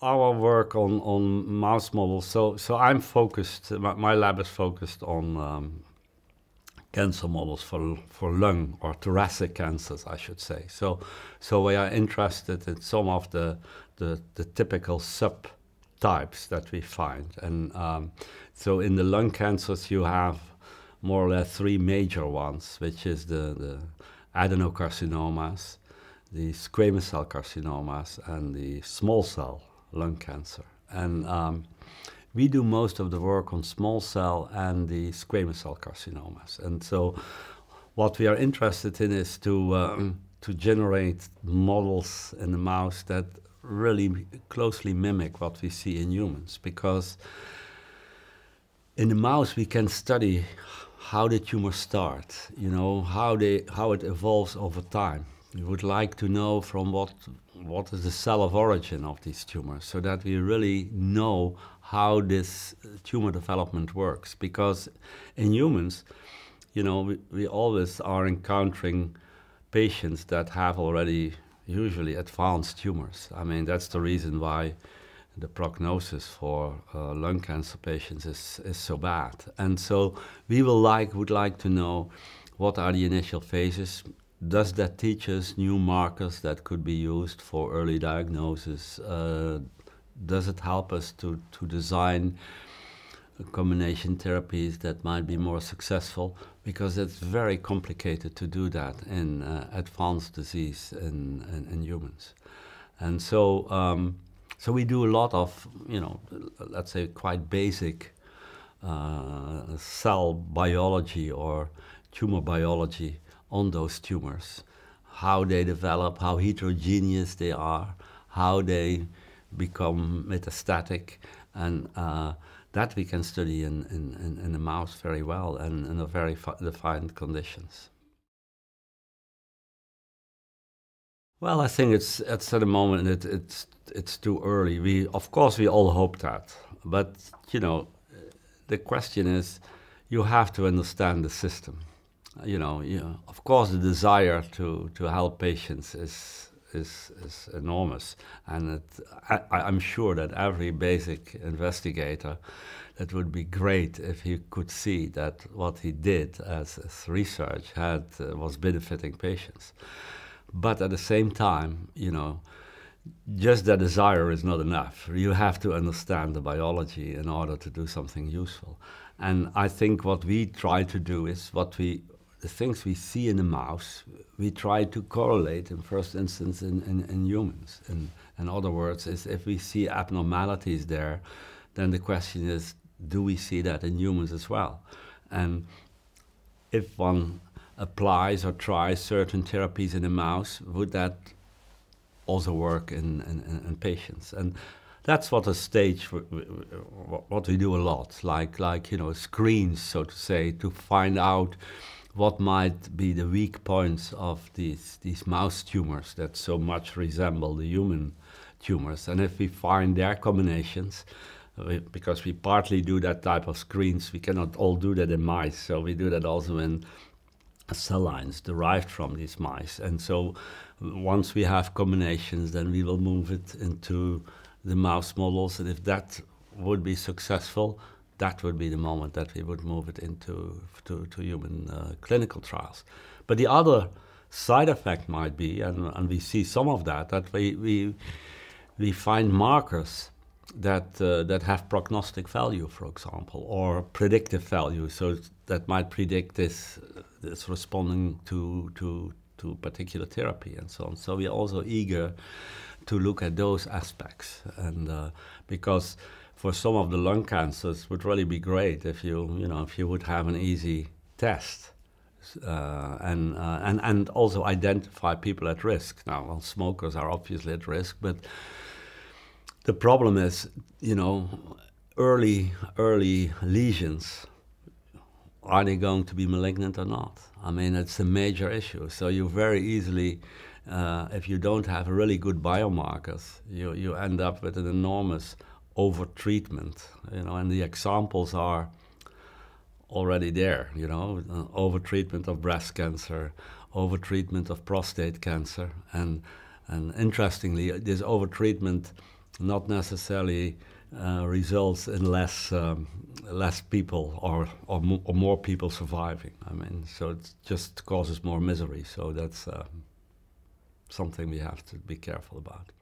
our work on, on mouse models, so, so I'm focused, my, my lab is focused on um, cancer models for, for lung or thoracic cancers, I should say. So, so we are interested in some of the, the, the typical subtypes that we find. And um, so in the lung cancers, you have more or less three major ones, which is the, the adenocarcinomas, the squamous cell carcinomas, and the small cell lung cancer. And um, we do most of the work on small cell and the squamous cell carcinomas. And so what we are interested in is to, um, to generate models in the mouse that really closely mimic what we see in humans because in the mouse we can study how the tumor starts, you know, how, they, how it evolves over time. We would like to know from what, what is the cell of origin of these tumors so that we really know how this tumor development works. Because in humans, you know, we, we always are encountering patients that have already usually advanced tumors. I mean, that's the reason why the prognosis for uh, lung cancer patients is, is so bad. And so we will like, would like to know what are the initial phases. Does that teach us new markers that could be used for early diagnosis? Uh, does it help us to, to design combination therapies that might be more successful? Because it's very complicated to do that in uh, advanced disease in, in, in, humans. And so um, so we do a lot of, you know, let's say quite basic uh, cell biology or tumor biology on those tumors, how they develop, how heterogeneous they are, how they become metastatic, and uh, that we can study in, in, in, the mouse very well and in very defined conditions. Well, I think it's, it's at the moment it, it's it's too early. We, of course, we all hope that, but you know, the question is, you have to understand the system. You know, you know of course, the desire to to help patients is is is enormous, and it, I, I'm sure that every basic investigator, it would be great if he could see that what he did as, as research had uh, was benefiting patients. But at the same time, you know just that desire is not enough. You have to understand the biology in order to do something useful. And I think what we try to do is what we, the things we see in the mouse, we try to correlate in first instance in, in, in humans. In, in other words, is if we see abnormalities there, then the question is, do we see that in humans as well? And if one applies or tries certain therapies in a mouse, would that also work in, in, in patients. And that's what a stage, what we do a lot, like, like, you know, screens, so to say, to find out what might be the weak points of these, these mouse tumors that so much resemble the human tumors. And if we find their combinations, we, because we partly do that type of screens, we cannot all do that in mice, so we do that also in cell lines derived from these mice. And so once we have combinations, then we will move it into the mouse models. And if that would be successful, that would be the moment that we would move it into to, to human uh, clinical trials. But the other side effect might be, and, and we see some of that, that we, we, we find markers that, uh, that have prognostic value, for example, or predictive value, so that might predict this, this responding to, to, to particular therapy and so on. So we are also eager to look at those aspects, and uh, because for some of the lung cancers, would really be great if you you know if you would have an easy test. Uh, and, uh, and and also identify people at risk. Now, well, smokers are obviously at risk, but the problem is, you know, early early lesions are they going to be malignant or not? I mean, it's a major issue. So you very easily, uh, if you don't have really good biomarkers, you, you end up with an enormous over-treatment, you know, and the examples are already there, you know, uh, over-treatment of breast cancer, over-treatment of prostate cancer, and, and interestingly, this over-treatment not necessarily uh, results in less um, less people or or, mo or, more people surviving. I mean, so it just causes more misery. So that's uh, something we have to be careful about.